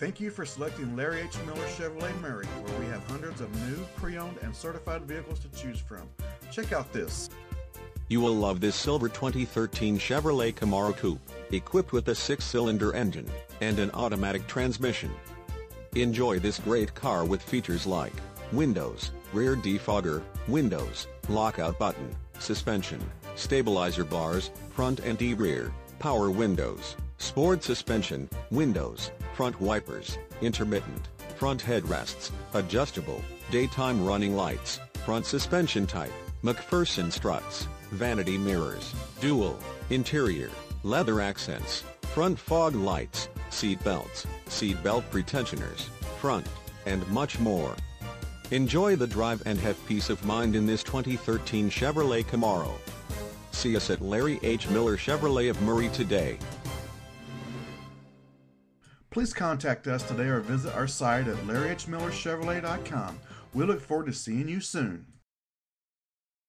Thank you for selecting Larry H. Miller Chevrolet Murray, where we have hundreds of new, pre-owned, and certified vehicles to choose from. Check out this. You will love this silver 2013 Chevrolet Camaro Coupe, equipped with a six-cylinder engine and an automatic transmission. Enjoy this great car with features like windows, rear defogger, windows, lockout button, suspension, stabilizer bars, front and rear, power windows, sport suspension, windows, front wipers, intermittent, front headrests, adjustable, daytime running lights, front suspension type, MacPherson struts, vanity mirrors, dual, interior, leather accents, front fog lights, seat belts, seat belt pretensioners, front, and much more. Enjoy the drive and have peace of mind in this 2013 Chevrolet Camaro. See us at Larry H. Miller Chevrolet of Murray today. Please contact us today or visit our site at larryhmillerchevrolet.com. We look forward to seeing you soon.